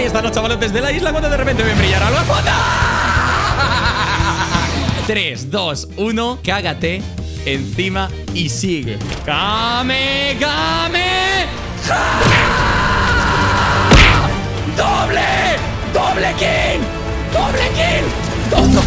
Ahí están los chavalotes de la isla cuando de repente ven brillar algo a fondo. 3, 2, 1, cágate encima y sigue. ¡Kame, Kame! ¡Ja! ¡Doble! ¡Doble kill! ¡Doble kill! ¡Oh, no!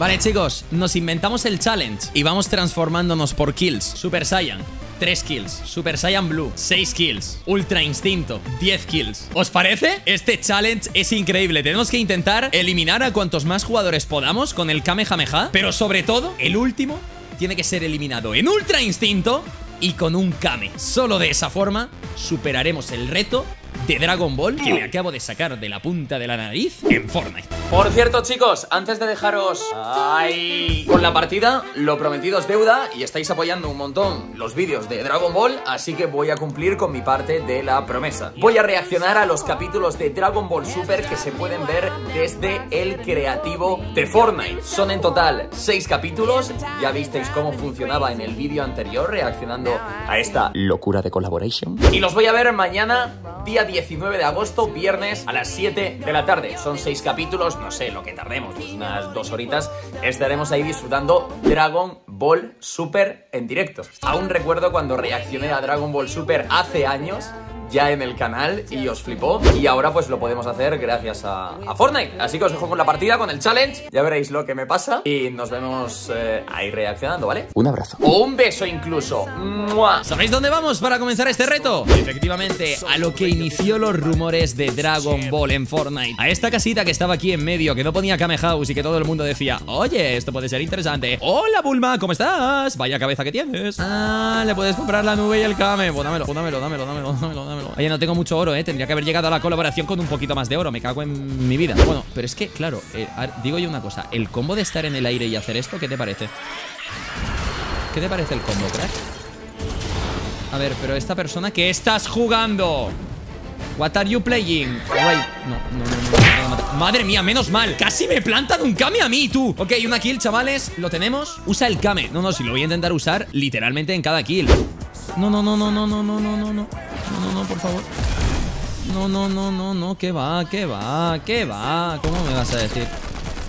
Vale, chicos, nos inventamos el challenge y vamos transformándonos por kills. Super Saiyan. 3 kills, Super Saiyan Blue 6 kills, Ultra Instinto 10 kills. ¿Os parece? Este challenge es increíble. Tenemos que intentar eliminar a cuantos más jugadores podamos Con el Kamehameha Pero sobre todo, el último tiene que ser eliminado en Ultra Instinto y con un Kame. Solo de esa forma superaremos el reto de Dragon Ball que me acabo de sacar de la punta de la nariz en Fortnite. Por cierto, chicos, antes de dejaros ahí con la partida, lo prometido es deuda y estáis apoyando un montón los vídeos de Dragon Ball, así que voy a cumplir con mi parte de la promesa. Voy a reaccionar a los capítulos de Dragon Ball Super que se pueden ver desde el creativo de Fortnite. Son en total 6 capítulos, ya visteis cómo funcionaba en el vídeo anterior reaccionando a esta locura de collaboration. Y los voy a ver mañana, día 19 de agosto, viernes a las 7 de la tarde. Son 6 capítulos, no sé lo que tardemos, pues unas dos horitas. Estaremos ahí disfrutando Dragon Ball Super en directo. Aún recuerdo cuando reaccioné a Dragon Ball Super hace años ya en el canal y os flipó. Y ahora pues lo podemos hacer gracias a, a, Fortnite. Así que os dejo con la partida, con el challenge. Ya veréis lo que me pasa. Y nos vemos eh, ahí reaccionando, ¿vale? Un abrazo. O un beso incluso. ¡Mua! ¿Sabéis dónde vamos para comenzar este reto? Efectivamente, a lo que inició los rumores de Dragon Ball en Fortnite. A esta casita que estaba aquí en medio, que no ponía Kame House y que todo el mundo decía, oye, esto puede ser interesante. Hola, Bulma, ¿cómo estás? Vaya cabeza que tienes. Ah, le puedes comprar la nube y el Kame. Pues dámelo, dámelo, dámelo, dámelo, dámelo, dámelo. Oye, no tengo mucho oro, ¿eh? Tendría que haber llegado a la colaboración con un poquito más de oro. Me cago en mi vida. Bueno, pero es que, claro, eh, digo yo una cosa. El combo de estar en el aire y hacer esto, ¿qué te parece? ¿Qué te parece el combo, crack? A ver, pero esta persona, ¿qué estás jugando? What are you playing? Right. No, no, no, no, no, Madre mía, menos mal Casi me plantan un Kame a mí, tú Ok, una kill, chavales, lo tenemos Usa el Kame No, no, si lo voy a intentar usar literalmente en cada kill No, no, no, no, no, no, no, no, no No, no, no, por favor No, no, no, no, no ¿Qué va? ¿Qué va? ¿Qué va? ¿Cómo me vas a decir?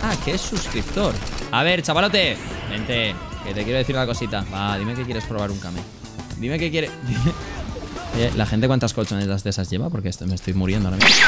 Ah, que es suscriptor A ver, chavalote Vente, que te quiero decir una cosita Va, dime que quieres probar un Kame Dime que quieres... ¿la gente cuántas colchonetas de esas lleva? Porque me estoy muriendo ahora mismo.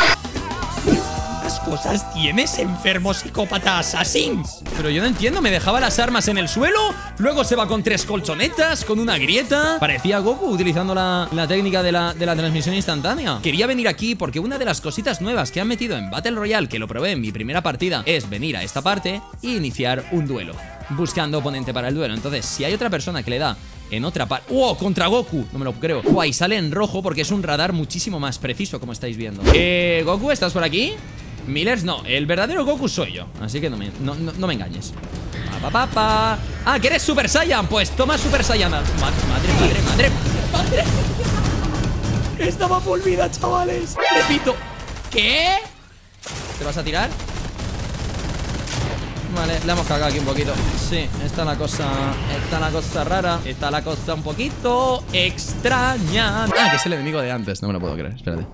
¿Cuántas cosas tienes, enfermo psicópata assassins? Pero yo no entiendo, me dejaba las armas en el suelo, luego se va con tres colchonetas, con una grieta. Parecía Goku utilizando la, la técnica de la, de la transmisión instantánea. Quería venir aquí porque una de las cositas nuevas que han metido en Battle Royale, que lo probé en mi primera partida, es venir a esta parte e iniciar un duelo buscando oponente para el duelo. Entonces, si hay otra persona que le da en otra parte... ¡Wow! Contra Goku. No me lo creo. Guay, sale en rojo porque es un radar muchísimo más preciso, como estáis viendo. Eh, Goku, ¿estás por aquí? Millers, no. El verdadero Goku soy yo. Así que no me, no, no, me engañes. Pa, pa, Ah, que eres Super Saiyan. Pues toma Super Saiyan. Madre, madre, madre, madre. Estaba full vida, chavales. Repito. ¿Qué? ¿Te vas a tirar? Vale, le hemos cagado aquí un poquito Sí, está la cosa Está la cosa rara Está la cosa un poquito extraña Ah, que es el enemigo de antes No me lo puedo creer, espérate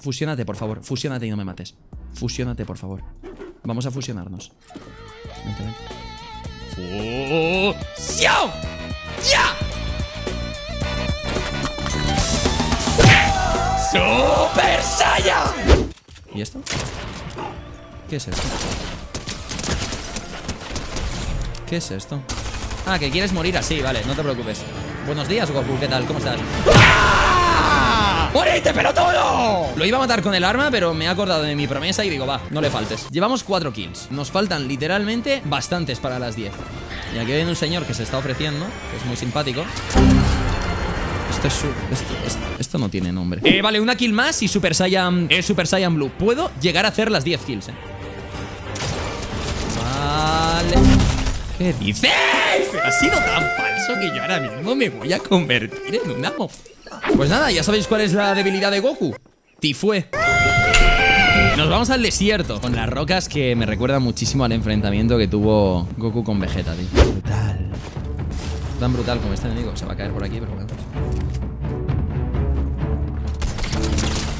Fusiónate, por favor Fusiónate y no me mates Fusiónate, por favor Vamos a fusionarnos Vente, vente ¡Fusión! ¡Ya! ¡Super Saiyan! ¿Y esto? ¿Qué es esto? ¿Qué es esto? Ah, que quieres morir así, vale, no te preocupes Buenos días, Goku, ¿qué tal? ¿Cómo estás? ¡Ah! ¡Morite, pelotudo! Lo iba a matar con el arma, pero me he acordado de mi promesa y digo, va, no le faltes Llevamos 4 kills. Nos faltan literalmente bastantes para las 10 Y aquí viene un señor que se está ofreciendo Que es muy simpático. Esto, es esto, no tiene nombre. Eh, Vale, una kill más y Super Saiyan eh, Super Saiyan Blue. Puedo llegar a hacer las 10 kills, eh ¿Qué dices? Ha sido tan falso que yo ahora mismo me voy a convertir en una mofeta. Pues nada, ya sabéis cuál es la debilidad de Goku. Tifue. Nos vamos al desierto Con las rocas que me recuerdan muchísimo al enfrentamiento que tuvo Goku con Vegeta, tío. Brutal Tan brutal como este enemigo Se va a caer por aquí, pero bueno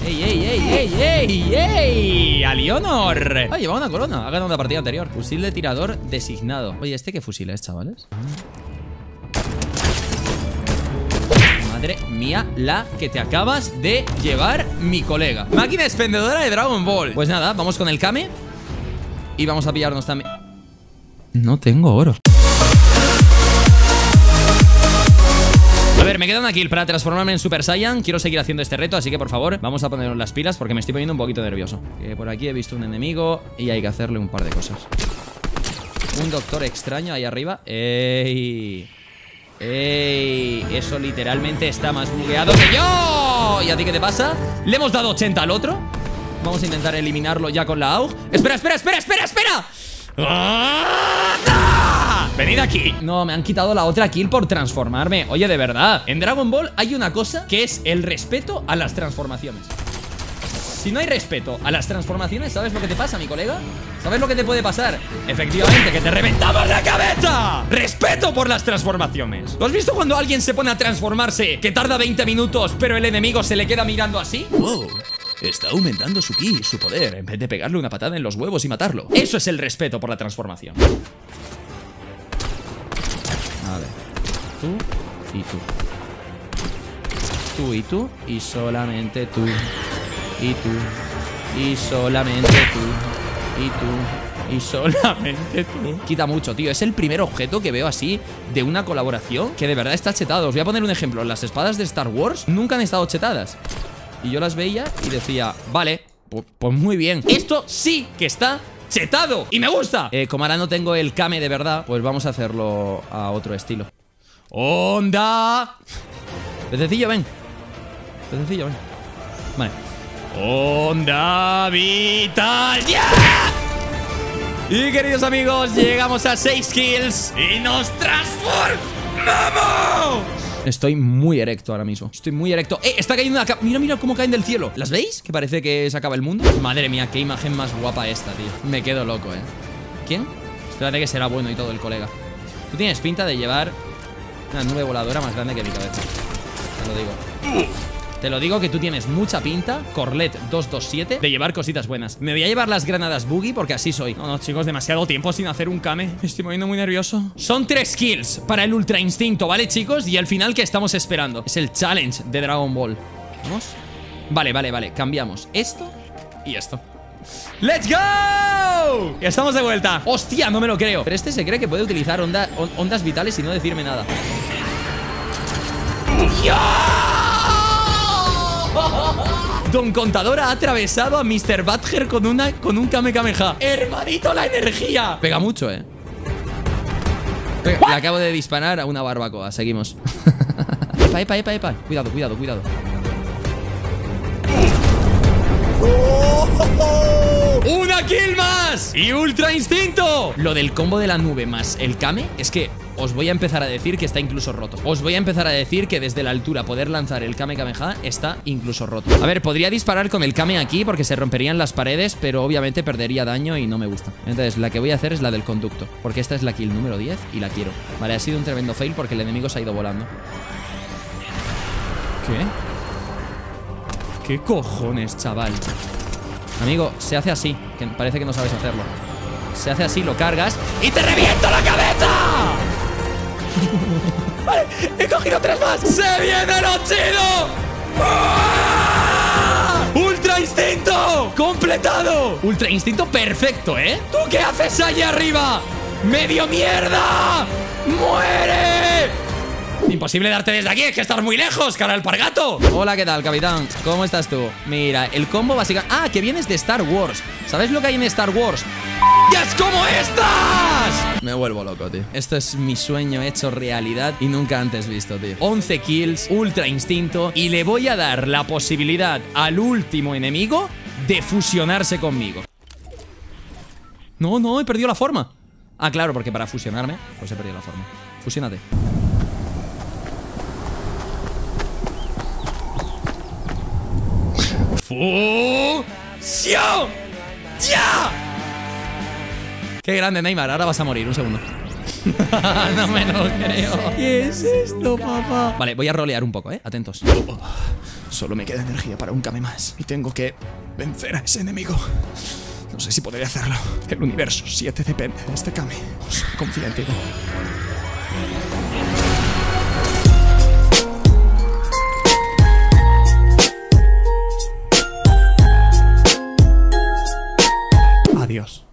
¡Ey, ey, ey, ey, ey, ey! ¡A Leonor! Ah, llevaba una corona. Ha ganado la partida anterior. Fusil de tirador designado. Oye, ¿este qué fusil es, chavales? Madre mía, la que te acabas de llevar mi colega. Máquina expendedora de Dragon Ball. Pues nada, vamos con el Kame. Y vamos a pillarnos también. No tengo oro. A ver, me queda una kill para transformarme en Super Saiyan Quiero seguir haciendo este reto, así que por favor Vamos a ponernos las pilas porque me estoy poniendo un poquito nervioso Por aquí he visto un enemigo Y hay que hacerle un par de cosas Un doctor extraño ahí arriba ¡Ey! ¡Ey! Eso literalmente está más bugueado que yo ¿Y a ti qué te pasa? Le hemos dado 80 al otro Vamos a intentar eliminarlo ya con la AUG ¡Espera, espera, espera, espera, espera! ¡Ah! Venid aquí No, me han quitado la otra kill por transformarme Oye, de verdad En Dragon Ball hay una cosa que es el respeto a las transformaciones si no hay respeto a las transformaciones, ¿sabes lo que te pasa, mi colega? ¿Sabes lo que te puede pasar? Efectivamente, que te reventamos la cabeza Respeto por las transformaciones ¿Lo has visto cuando alguien se pone a transformarse Que tarda 20 minutos, pero el enemigo se le queda mirando así? Wow, está aumentando su ki, su poder, en vez de pegarle una patada en los huevos y matarlo. Eso es el respeto por la transformación ver Tú y tú Tú y tú y solamente tú y tú, y solamente tú, y tú, y solamente tú. Quita mucho, tío. Es el primer objeto que veo así de una colaboración que de verdad está chetado. Os voy a poner un ejemplo. Las espadas de Star Wars nunca han estado chetadas. Y yo las veía y decía, vale, pues, muy bien. Esto sí que está chetado y me gusta. Eh, como ahora no tengo el Kame de verdad, pues vamos a hacerlo a otro estilo. ¡Onda! Pececillo, ven. Pececillo, ven. Vale. Onda Vital. ¡Ya! Y queridos amigos, llegamos a 6 kills y nos transformamos. Estoy muy erecto ahora mismo Estoy muy erecto ¡Eh! Está cayendo una Mira, mira cómo caen del cielo ¿Las veis? Que parece que se acaba el mundo Madre mía, qué imagen más guapa esta, tío Me quedo loco, ¿eh? ¿Quién? Espérate que será bueno y todo el colega Tú tienes pinta de llevar Una nube voladora más grande que mi cabeza Te lo digo te lo digo que tú tienes mucha pinta, Corlet 227, de llevar cositas buenas. Me voy a llevar las granadas boogie porque así soy. No, no, chicos, demasiado tiempo sin hacer un kame. Me estoy poniendo muy nervioso. Son tres kills para el Ultra Instinto, ¿vale, chicos? Y el final que estamos esperando. Es el challenge de Dragon Ball. ¿Vamos? Vale, vale, vale. Cambiamos esto y esto. ¡Let's go! Estamos de vuelta ¡Hostia! No me lo creo Pero este se cree que puede utilizar ondas vitales y no decirme nada Don Contador ha atravesado a Mr. Badger con, una, con un Kamehameha. ¡Hermanito, la energía! Pega mucho, ¿eh? Le acabo de disparar a una barbacoa. Seguimos. epa, epa, epa, epa. Cuidado, cuidado, cuidado. ¡Una kill más! ¡Y Ultra Instinto! Lo del combo de la nube más el Kame es que os voy a empezar a decir que está incluso roto. Os voy a empezar a decir que desde la altura poder lanzar el Kame Kameha está incluso roto. A ver, podría disparar con el Kame aquí porque se romperían las paredes, pero obviamente perdería daño y no me gusta. Entonces, la que voy a hacer es la del conducto, porque esta es la kill número 10 y la quiero. Vale, ha sido un tremendo fail porque el enemigo se ha ido volando. ¿Qué? ¿Qué cojones, chaval? Amigo, se hace así, que parece que no sabes hacerlo. Se hace así, lo cargas y te reviento la cabeza. vale, he cogido tres más. ¡Se viene lo chido! ¡Ah! ¡Ultra instinto! ¡Completado! Ultra instinto perfecto, ¿eh? ¿Tú qué haces allí arriba? ¡Medio mierda! ¡Muere! Imposible darte desde aquí, es que estás muy lejos, cara alpargato Hola, ¿qué tal, capitán? ¿Cómo estás tú? Mira, el combo básicamente... Ah, que vienes de Star Wars ¿Sabes lo que hay en Star Wars? ¡Ya como estas! Me vuelvo loco, tío Esto es mi sueño hecho realidad y nunca antes visto, tío 11 kills, ultra instinto Y le voy a dar la posibilidad al último enemigo de fusionarse conmigo No, no, he perdido la forma Ah, claro, porque para fusionarme, pues he perdido la forma Fusionate ¡Ya! ¡Qué grande, Neymar! Ahora vas a morir, un segundo. no me lo creo. ¿Qué es esto, papá? Vale, voy a rolear un poco, ¿eh? Atentos. Oh, solo me queda energía para un Kame más. Y tengo que vencer a ese enemigo. No sé si podré hacerlo. El universo 7 depende de este Kame. Confía en ti. Adiós.